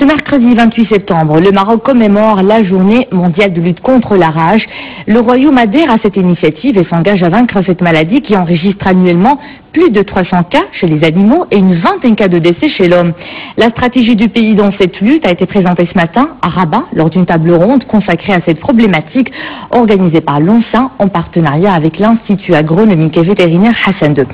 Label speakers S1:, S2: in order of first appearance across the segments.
S1: Ce mercredi 28 septembre, le Maroc commémore la journée mondiale de lutte contre la rage. Le Royaume adhère à cette initiative et s'engage à vaincre cette maladie qui enregistre annuellement plus de 300 cas chez les animaux et une vingtaine de cas de décès chez l'homme. La stratégie du pays dans cette lutte a été présentée ce matin à Rabat lors d'une table ronde consacrée à cette problématique organisée par l'ONSA en partenariat avec l'Institut agronomique et vétérinaire Hassan II.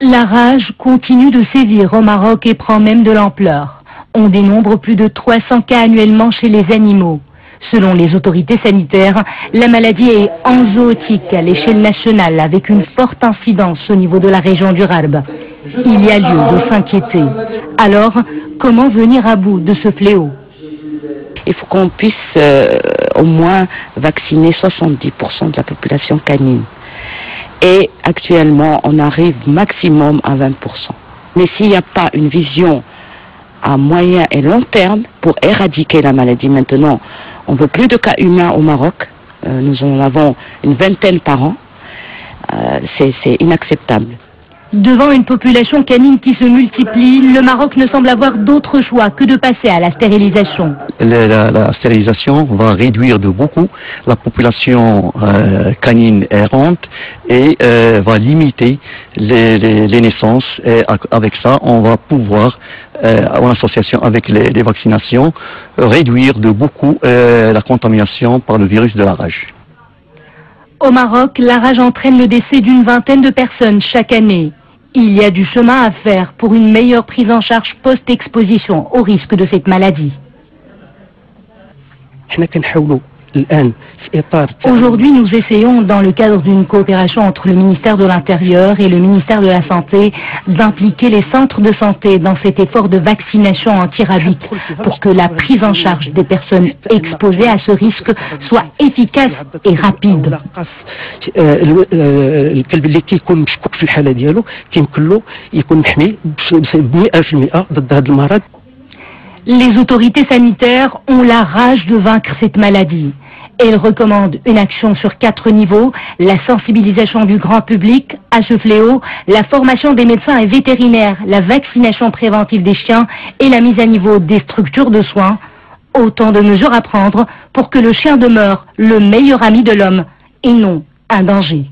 S2: La rage continue de sévir au Maroc et prend même de l'ampleur. On dénombre plus de 300 cas annuellement chez les animaux. Selon les autorités sanitaires, la maladie est enzootique à l'échelle nationale avec une forte incidence au niveau de la région du Rarb. Il y a lieu de s'inquiéter. Alors, comment venir à bout de ce fléau?
S3: Il faut qu'on puisse euh, au moins vacciner 70% de la population canine. Et actuellement, on arrive maximum à 20%. Mais s'il n'y a pas une vision à moyen et long terme pour éradiquer la maladie maintenant, on ne veut plus de cas humains au Maroc. Euh, nous en avons une vingtaine par an. Euh, c'est inacceptable.
S2: Devant une population canine qui se multiplie, le Maroc ne semble avoir d'autre choix que de passer à la stérilisation.
S4: La, stérilisation va réduire de beaucoup la population euh, canine errante et euh, va limiter les, naissances. Et avec ça, on va pouvoir, euh, en association avec les, les vaccinations, réduire de beaucoup la contamination par le virus de la rage.
S2: Au Maroc, la rage entraîne le décès d'une vingtaine de personnes chaque année. Il y a du chemin à faire pour une meilleure prise en charge post-exposition au risque de cette maladie. Aujourd'hui, nous essayons, dans le cadre d'une coopération entre le ministère de l'Intérieur et le ministère de la Santé, d'impliquer les centres de santé dans cet effort de vaccination anti-rabique pour que la prise en charge des personnes exposées à ce risque soit efficace et rapide. Les autorités sanitaires ont la rage de vaincre cette maladie. Elle recommande une action sur quatre niveaux, la sensibilisation du grand public à ce fléau, la formation des médecins et vétérinaires, la vaccination préventive des chiens et la mise à niveau des structures de soins. Autant de mesures à prendre pour que le chien demeure le meilleur ami de l'homme et non un danger.